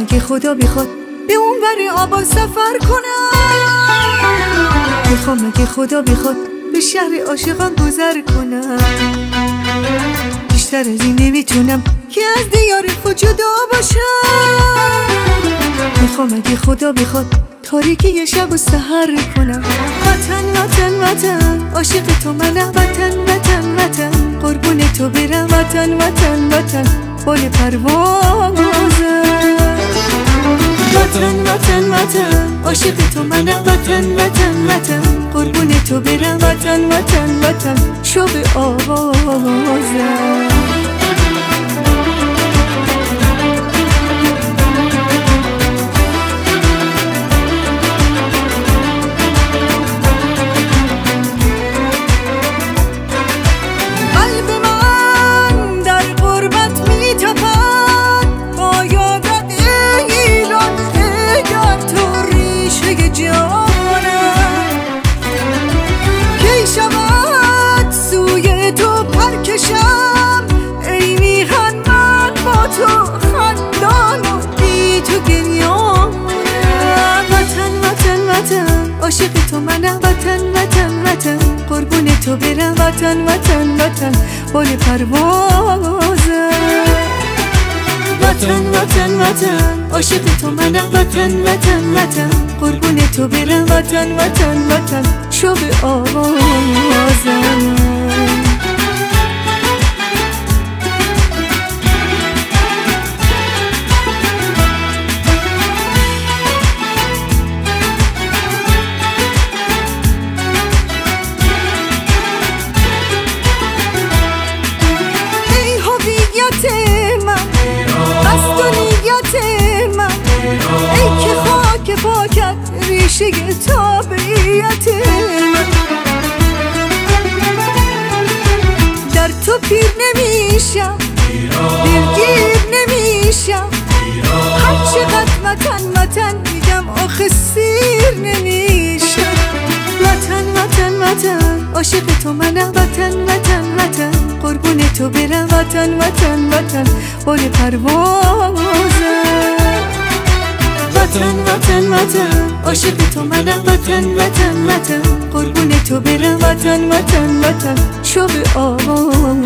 اگه خدا بخواد به اون بر آبا سفر کنم می‌خوام اگه خدا بخواد به شهر عاشقان گذر کنم بیشتر از این نمی‌تونم که از دیار خود جدا باشم. می‌خوام اگه خدا بخواد تاریکی شب و سهر کنم. وطن وطن وطن عاشق تو منم. وطن وطن وطن قربون تو برم. وطن وطن وطن بال پروازم. وطن وطن وطن. عاشق تو منم وطن وطن وطن. قربون تو برم. وطن وطن وطن. شب آوازم. تو پر کشم ای میهن من با تو خندان و بی تو گریانم وطن وطن وطن عاشق تو منم وطن وطن وطن قربون تو برم وطن وطن وطن بال پروازم وطن وطن وطن عاشق تو منم وطن وطن وطن قربون تو برم وطن وطن وطن شب آوازم تابعیت من در تو پیر نمیشم دلگیر نمیشم. هر چقدر وطن وطن میگم آخه سیر نمیشم. وطن وطن وطن عاشق تو منم. وطن وطن وطن قربون تو برم. وطن وطن وطن بال پروازم. وطن وطن وطن. عاشق تو منم وطن وطن وطن. قربون تو برم وطن وطن وطن. شب آوازم